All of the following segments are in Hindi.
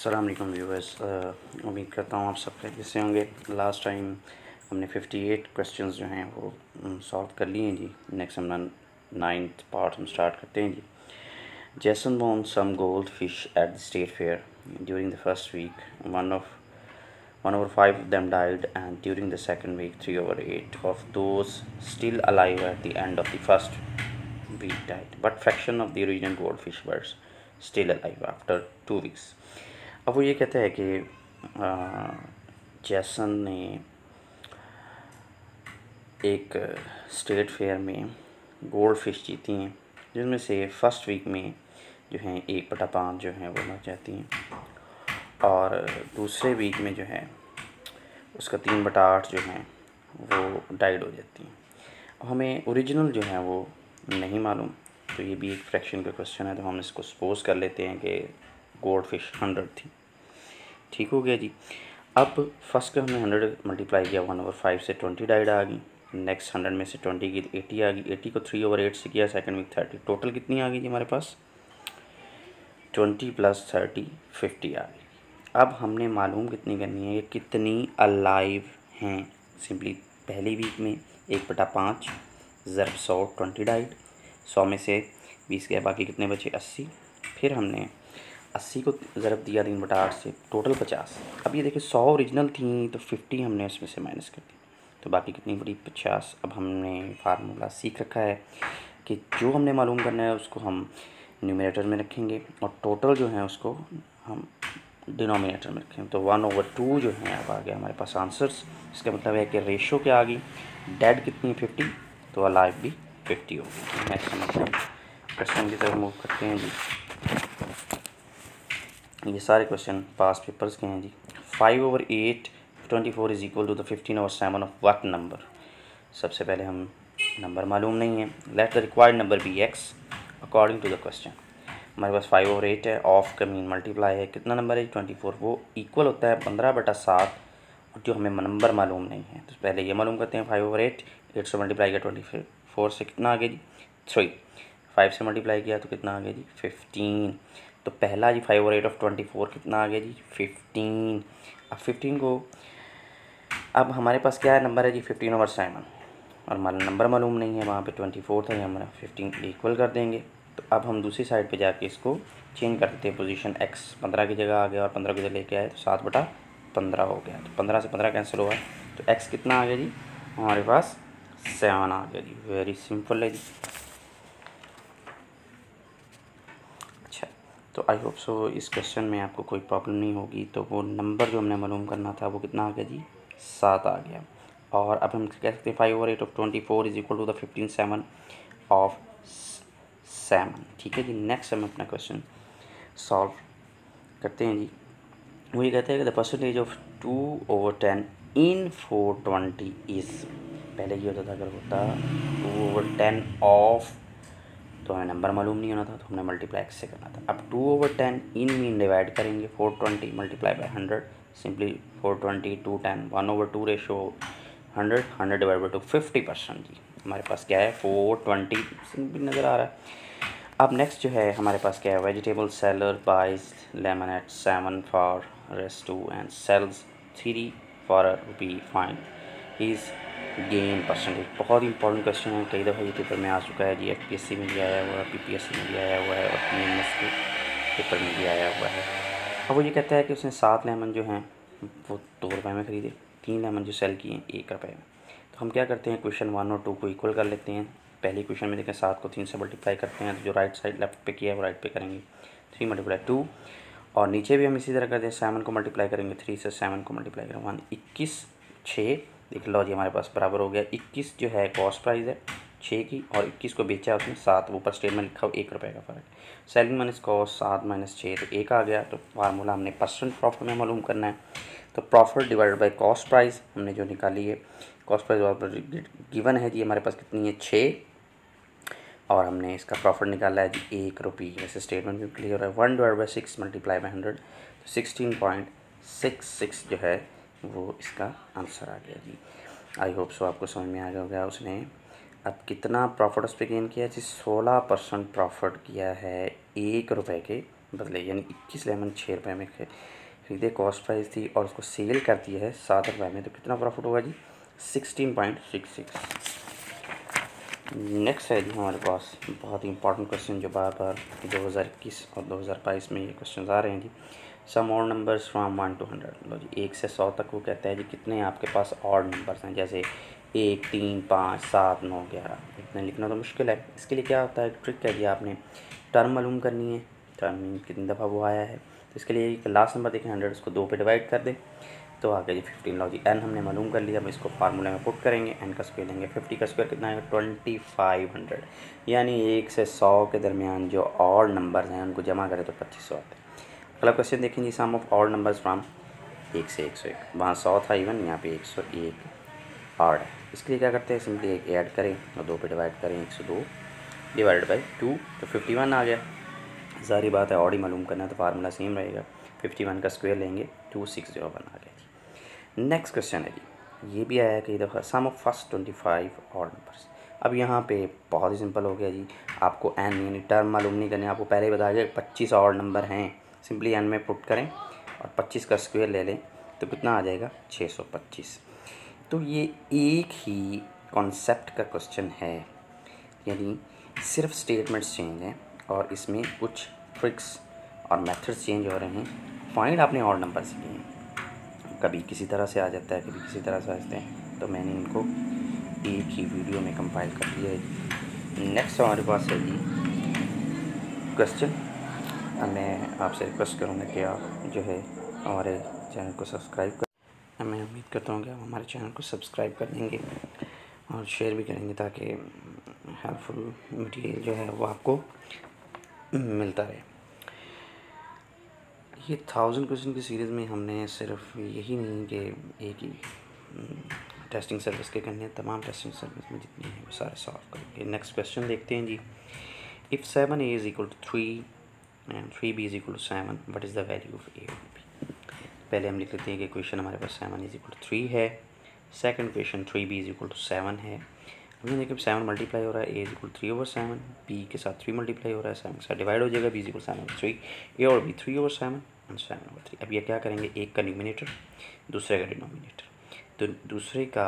असलम व्यूवर्स उम्मीद करता हूँ आप सब कैसे होंगे। लास्ट टाइम हमने 58 क्वेश्चन जो हैं वो सॉल्व कर लिए हैं जी। नेक्स्ट हम नाइन्थ पार्ट हम स्टार्ट करते हैं जी। Jason bought some goldfish at the state fair during the first week one of one over five of them डाइल्ड and during the second week three over eight of those still alive at the end of the first week died but fraction of the original goldfish birds still alive after two weeks अब वो ये कहते हैं कि जैसन ने एक स्टेट फेयर में गोल्ड फ़िश जीती हैं, जिनमें से फ़र्स्ट वीक में जो है, एक बटा पाँच जो हैं, वो मर जाती हैं। और दूसरे वीक में जो है, उसका तीन बटा आठ जो हैं, वो डाइड हो जाती हैं। अब हमें ओरिजिनल जो है, वो नहीं मालूम। तो ये भी एक फ्रैक्शन का क्वेश्चन है तो हम इसको सपोज़ कर लेते हैं कि गोल्ड फ़िश हंड्रेड थी। ठीक हो गया जी। अब फ़र्स्ट हमने हंड्रेड मल्टीप्लाई किया वन ओवर फाइव से ट्वेंटी डाइड आ गई। नेक्स्ट हंड्रेड में से ट्वेंटी की एटी आ गई। एटी को थ्री ओवर एट से किया सेकंड वीक थर्टी टोटल कितनी आ गई जी हमारे पास? ट्वेंटी प्लस थर्टी फिफ्टी आ गई। अब हमने मालूम कितनी करनी है कितनी अलाइव हैं। सिंपली पहली वीक में एक बटा पाँच, ज़रब सौ ट्वेंटी डाइड सौ में से बीस गया, बाकी कितने बचे? अस्सी। फिर हमने अस्सी को ज़रब दिया तीन बटा आठ से टोटल पचास। अब ये देखिए, सौ ओरिजिनल थी तो फिफ्टी हमने उसमें से माइनस कर दी। तो बाकी कितनी बड़ी? पचास। अब हमने फार्मूला सीख रखा है कि जो हमने मालूम करना है, उसको हम न्यूमिनेटर में रखेंगे और टोटल जो है, उसको हम डिनोमिनेटर में रखेंगे। तो वन ओवर टू जो है, अब आ गया हमारे पास आंसर्स इसका मतलब है कि रेशो क्या आ गई? डेड कितनी? फिफ्टी तो अलाइव भी फिफ्टी होगी नेक्स्ट क्वेश्चन की तरफ़ मूव करते हैं जी। ये सारे क्वेश्चन पास पेपर्स के हैं जी. Five over eight twenty four is equal to the fifteen over seven of what number सबसे पहले हम नंबर मालूम नहीं है. Let the required number be x according to the question हमारे पास फाइव ओवर एट है. ऑफ़ का मीन मल्टीप्लाई है. कितना नंबर है? ट्वेंटी फोर वो इक्वल होता है पंद्रह बटा सात. और जो हमें नंबर मालूम नहीं है. तो पहले ये मालूम करते हैं फाइव ओवर एट एट से मल्टीप्लाई किया ट्वेंटी फोर से कितना आ गया जी? थ्री फाइव से मल्टीप्लाई किया तो कितना आ गया जी? फिफ्टीन तो पहला जी फाइव और एट ऑफ़ ट्वेंटी फोर कितना आ गया जी? फिफ्टीन अब फिफ्टीन को, अब हमारे पास क्या है नंबर है जी? फिफ्टीन ओवर सेवन और हमारा नंबर मालूम नहीं है, वहाँ पे ट्वेंटी फोर था, ये हमारा फिफ्टीन इक्वल कर देंगे। तो अब हम दूसरी साइड पे जाके इसको चेंज कर देते हैं पोजीशन एक्स पंद्रह की जगह आ गया और पंद्रह की जगह लेके आए तो सात बटा पंद्रह हो गया। तो पंद्रह से पंद्रह कैंसिल हुआ। तो एक्स कितना आ गया जी? हमारे पास सेवन आ गया जी। वेरी सिंपल है जी। तो आई होप सो इस क्वेश्चन में आपको कोई प्रॉब्लम नहीं होगी। तो वो नंबर जो हमने मालूम करना था वो कितना आ गया जी? सात आ गया। और अब हम कह सकते हैं five over eight of twenty four is equal to the fifteen seven of seven ठीक है जी नेक्स्ट हम अपना क्वेश्चन सॉल्व करते हैं जी। वो ये कहते हैं कि the percentage of two over ten in four twenty is पहले ये होता था, अगर होता टू ओवर टेन ऑफ़ तो हमें नंबर मालूम नहीं होना था तो हमने मल्टीप्लाई एक्स से करना था। अब two over ten in mean divide करेंगे four twenty multiply by hundred simply four twenty two ten one over two ratio hundred hundred divide by two fifty percent जी। हमारे पास क्या है? फोर ट्वेंटी सिंपली नज़र आ रहा है। अब नेक्स्ट जो है, हमारे पास क्या है? Vegetable seller buys lemon at seven for race two and sells three for rupee find is gain percentage बहुत इंपॉर्टेंट क्वेश्चन है। कई दफ़ा ये पेपर में आ चुका है जी। एफ़ पी में भी आया हुआ है पी में भी आया हुआ है और पी एम एस के पेपर में भी आया हुआ है। अब वो ये कहता है कि उसने सात लेमन जो हैं, वो दो रुपये में ख़रीदे। तीन लेमन जो सेल किए, एक रुपये में। तो हम क्या करते हैं? क्वेश्चन वन और टू को इक्वल कर लेते हैं। पहली क्वेश्चन में देखें, सात को तीन से मल्टीप्लाई करते हैं। तो जो राइट साइड लेफ़्ट पे किया है, वो राइट पे करेंगे। थ्री मल्टीप्लाई टू और नीचे भी हम इसी तरह करते हैं सेवन को मल्टीप्लाई करेंगे थ्री से सेवन को मल्टीप्लाई करेंगे वन इक्कीस छः देख लो जी, हमारे पास बराबर हो गया इक्कीस जो है कॉस्ट प्राइस है छः की और इक्कीस को बेचा उसने, सात ऊपर स्टेटमेंट लिखा हो एक रुपये का फ़र्क सेलिंग माइनस कॉस्ट सात माइनस छः तो एक आ गया तो फार्मूला हमने परसेंट प्रॉफिट में मालूम करना है। तो profit divided by cost price हमने जो निकाली है कॉस्ट प्राइस गिवन है जी, हमारे पास कितनी है? छः और हमने इसका प्रॉफिट निकाला है जी, एक रुपी वैसे स्टेटमेंट भी क्लियर है। One divide by six multiply by hundred तो सिक्सटीन पॉइंट सिक्स सिक्स जो है वो इसका आंसर आ गया जी। आई होप सो आपको समझ में आ गया होगा उसने। अब कितना प्रॉफिट उस पर गेन किया? जी, सोलह परसेंट प्रॉफिट किया है एक रुपए के बदले, यानी इक्कीस लेमन छः रुपये में खरीदे। कॉस्ट प्राइस थी और उसको सेल कर दिया है सात रुपये में। तो कितना प्रॉफिट होगा जी? Sixteen point six six next है जी हमारे पास। बहुत ही इंपॉर्टेंट क्वेश्चन जो बार बार दो हज़ार इक्कीस और दो हज़ार बाईस में ये क्वेश्चन आ रहे हैं जी। Sum odd numbers from one to hundred लो जी, एक से सौ तक वो कहता है जी, कितने आपके पास और नंबर्स हैं? जैसे एक, तीन, पाँच, सात, नौ, ग्यारह। इतने लिखना तो मुश्किल है। इसके लिए क्या होता है? ट्रिक है जी आपने। टर्म मालूम करनी है। टर्म कितनी दफ़ा वो आया है। तो इसके लिए एक लास्ट नंबर देखें हंड्रेड उसको दो पे डिवाइड कर दें। तो आगे जी फिफ्टीन लो जी एन हमने मालूम कर लिया। अब इसको फार्मूले में पुट करेंगे। एन का स्क्वायर लेंगे। फिफ्टी का स्क्वायर कितना है ट्वेंटी फाइव हंड्रेड यानी एक से सौ के दरमियान जो और नंबर हैं, उनको जमा करें तो पच्चीस सौ आते हैं। अगला क्वेश्चन देखें जी sum of odd numbers from एक से एक सौ एक। वहाँ सौ था इवन यहाँ पे एक सौ एक है। इसके लिए क्या करते हैं? सिंपली एक ऐड करें, और दो पे डिवाइड करें, एक सौ दो डिवाइड बाई टू तो फिफ्टी वन आ गया। सारी बात है और ही मालूम करना है तो फार्मूला सेम रहेगा। फिफ्टी वन का स्क्वेयर लेंगे टू सिक्स ज़ीरो वन आ गया जी। नेक्स्ट क्वेश्चन है जी। ये भी आया कई दफ़ा sum of first twenty five odd numbers अब यहाँ पे बहुत ही सिंपल हो गया जी। आपको एन यानी टर्म मालूम नहीं करने आपको पहले ही बताया गया, पच्चीस और नंबर हैं। सिंपली एन में पुट करें और पच्चीस का स्क्वायर ले लें तो कितना आ जाएगा? छः सौ पच्चीस। तो ये एक ही कॉन्सेप्ट का क्वेश्चन है। यानी सिर्फ़ स्टेटमेंट्स चेंज हैं और इसमें कुछ ट्रिक्स और मेथड्स चेंज हो रहे हैं। पॉइंट आपने और नंबर सीखे हैं। कभी किसी तरह से आ जाता है, कभी किसी तरह से आ जाते हैं तो मैंने इनको एक ही वीडियो में कंपाइल कर दिया है। नेक्स्ट हमारे पास है जी क्वेश्चन मैं आपसे रिक्वेस्ट करूँगा कि आप जो है हमारे चैनल को सब्सक्राइब कर मैं उम्मीद करता हूँ कि आप हमारे चैनल को सब्सक्राइब कर देंगे और शेयर भी करेंगे ताकि हेल्पफुल मटेरियल जो है वो आपको मिलता रहे। ये थाउज़ेंड क्वेश्चन की सीरीज़ में हमने सिर्फ़ यही नहीं कि एक ही टेस्टिंग हम्म, सर्विस के करने तमाम टेस्टिंग सर्विस में जितनी हैं वो सारे सॉल्व करेंगे। नेक्स्ट क्वेश्चन देखते हैं जी। If seven a is equal to three and three b is equal to seven what is the value of a पहले हम लिख लेते हैं कि क्वेश्चन हमारे पास seven is equal to three है। Second question three b is equal to seven है। अभी देखिए सेवन मल्टीप्लाई हो रहा है a is equal three over seven b के साथ थ्री मल्टीप्लाई हो रहा है सेवन के साथ डिवाइड हो जाएगा b is equal seven three a और b three over seven and seven over three अब ये क्या करेंगे? एक का न्यूमिनेटर दूसरे का डिनोमिनेटर तो दूसरे का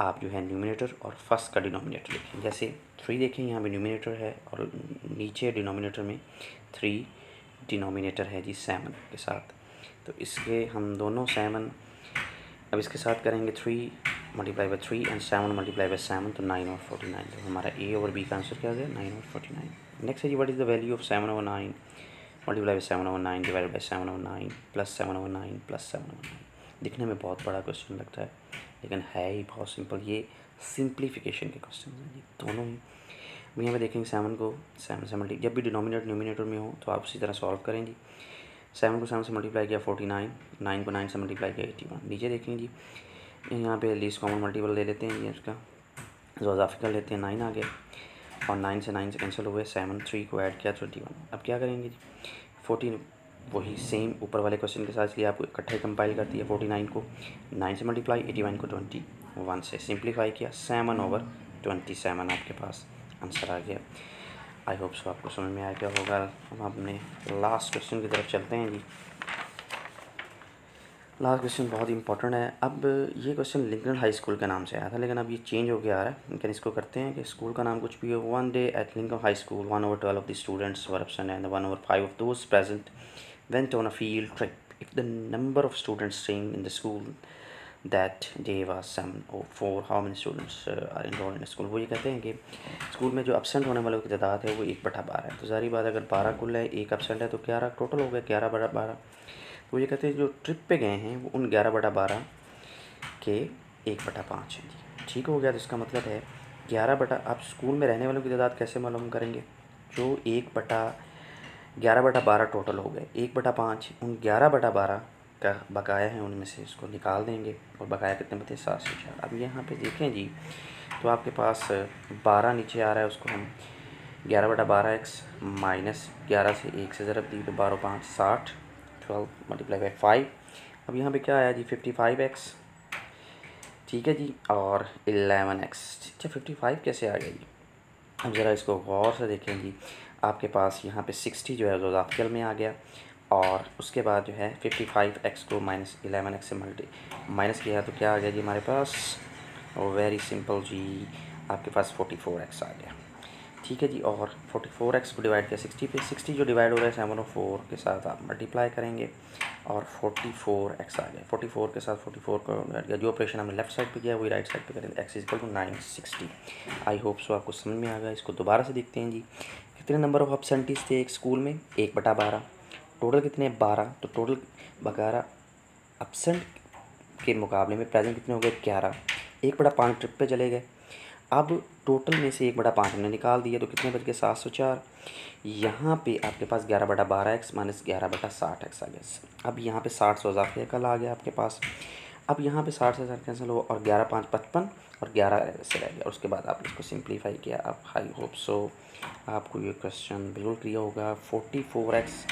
आप जो है न्यूमिनेटर और फ़र्स्ट का डिनोमिनेटर लिखें। जैसे थ्री देखें, यहाँ पे न्यूमिनेटर है और नीचे डिनोमिनेटर में थ्री डिनोमिनेटर है जी सेवन के साथ। तो इसके हम दोनों सेवन अब इसके साथ करेंगे three multiply by three and seven multiply by seven तो नाइन और फोर्टी नाइन तो हमारा ए और बी का आंसर क्या हो गया? नाइन और फोर्टी नाइन नेक्स्ट है जी what is the value of seven over nine multiply by seven over nine divide by seven over nine plus seven over nine plus seven over nine दिखने में बहुत बड़ा क्वेश्चन लगता है। लेकिन है ही बहुत सिंपल ये सिंप्लीफिकेशन के क्वेश्चन हैं। जी दोनों ही। यहाँ पे देखेंगे सेवन को सेवन से मल्टी जब भी डिनोमिनेटर न्यूमिनेटर में हो तो आप उसी तरह सॉल्व करें जी सेवन को सेवन से मल्टीप्लाई किया फोर्टी नाइन नाइन को नाइन से मल्टीप्लाई किया एटी वन नीचे देखेंगे जी। यहाँ पे लीस्ट कॉमन मल्टीपल ले लेते हैं ये उसका। जो अजाफी कर लेते हैं नाइन आ गया। और नाइन से नाइन से कैंसिल हुए सेवन थ्री को ऐड किया ट्वेंटी वन अब क्या करेंगे जी? फोर्टीन वही सेम ऊपर वाले क्वेश्चन के साथ इसलिए आपको इकट्ठा कंपाइल करती है फोर्टी नाइन को। नाइन से मल्टीप्लाई एटी वन को ट्वेंटी वन से सिंप्लीफाई किया। सेवन ओवर ट्वेंटी सेवन आपके पास आंसर आ गया। आई होप सो आपको समझ में आ गया होगा। हम अपने लास्ट क्वेश्चन की तरफ़ चलते हैं जी। लास्ट क्वेश्चन बहुत ही इंपॉर्टेंट है। अब ये क्वेश्चन लिंकन हाई स्कूल के नाम से आया था, लेकिन अब ये चेंज हो गया आ रहा है। लेकिन इसको करते हैं कि स्कूल का नाम कुछ भी हो। One day at Lincoln high school one over twelve of the students were and one over five of those present went on a field trip if the number of students staying in the school that day was some four how many students are enrolled in school वो ये कहते हैं कि स्कूल में जो अपसेंट होने वालों की तादाद है, वो एक बटा बारह है। तो जारी बात अगर बारह कुल है, एक अपसेंट है तो ग्यारह टोटल हो गया, ग्यारह बटा बारह। वो ये कहते हैं, जो ट्रिप पे गए हैं, वो उन ग्यारह बटा बारह के एक बटा पाँच हैं जी। ठीक हो गया तो इसका मतलब है, ग्यारह बटा, आप स्कूल में रहने वालों की तादाद कैसे मालूम करेंगे? जो एक बटा ग्यारह बटा बारह टोटल हो गए। एक बटा पाँच, उन ग्यारह बटा बारह का बकाया है, उनमें से इसको निकाल देंगे। और बकाया कितने बते सात सौ चार। अब यहाँ पे देखें जी तो आपके पास बारह नीचे आ रहा है, उसको हम ग्यारह बटा बारह एक्स माइनस ग्यारह से एक से ज़रब दी तो बारह पाँच साठ ट्वेल्व मल्टीप्लाई बाई फाइव अब यहाँ पे क्या आया जी? फिफ्टी फाइव एक्स ठीक है जी, और एलेवन एक्स अच्छा फिफ्टी फाइव कैसे आ गया जी? अब ज़रा इसको गौर से देखें जी। आपके पास यहाँ पे सिक्सटी जो है जोजाफियल में आ गया और उसके बाद जो है फिफ्टी फाइव एक्स को माइनस इलेवन एक्स से मल्टी माइनस किया तो क्या आ गया जी हमारे पास? वेरी सिंपल जी, आपके पास फोर्टी फोर एक्स आ गया। ठीक है जी, और 44 एक्स को डिवाइड किया 60 पे 60 जो डिवाइड हो रहा है सेवन और फोर के साथ आप मल्टीप्लाई करेंगे और 44 एक्स आ गया। 44 के साथ 44 को डिवाइड किया, जो ऑपरेशन हमने लेफ़्ट साइड पे किया, वही राइट साइड पे करेंगे। X equal to nine sixty I hope so आपको समझ में आ गया, इसको दोबारा से देखते हैं जी। कितने नंबर ऑफ़ अपसेंटीज थे एक स्कूल में? एक बटा बारह। टोटल कितने? बारह। तो टोटल बारह अपसेंट के मुकाबले में प्रेजेंट कितने हो गए? ग्यारह। एक बड़ा पाँच ट्रिप पे चले गए। अब टोटल में से एक बड़ा पाँच हमने निकाल दिया तो कितने बच गए? सात सौ चार। यहाँ पे आपके पास ग्यारह बटा बारह एक्स माइनस ग्यारह बटा साठ एक्स आ गया। अब यहाँ पे साठ सौ इजाफे कल आ गया आपके पास। अब यहाँ पे साठ से साठ कैंसिल हो और ग्यारह पाँच पचपन और ग्यारह से रह गया। उसके बाद आपने इसको सिंप्लीफाई किया। अब हाई होप सो आपको ये क्वेश्चन बिल्कुल क्लियर होगा। Forty four x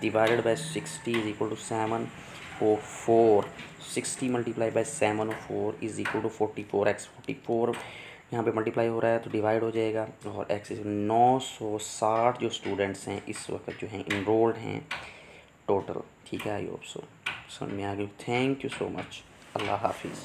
divided by sixty is equal to seven o four sixty multiply by seven o four is equal to forty four x forty four यहाँ पे मल्टीप्लाई हो रहा है तो डिवाइड हो जाएगा और एक्स नौ सौ साठ जो स्टूडेंट्स हैं, इस वक्त जो हैं इनरोल्ड हैं टोटल ठीक है आई होप सो समझ में आ गई thank you so much Allah Hafiz.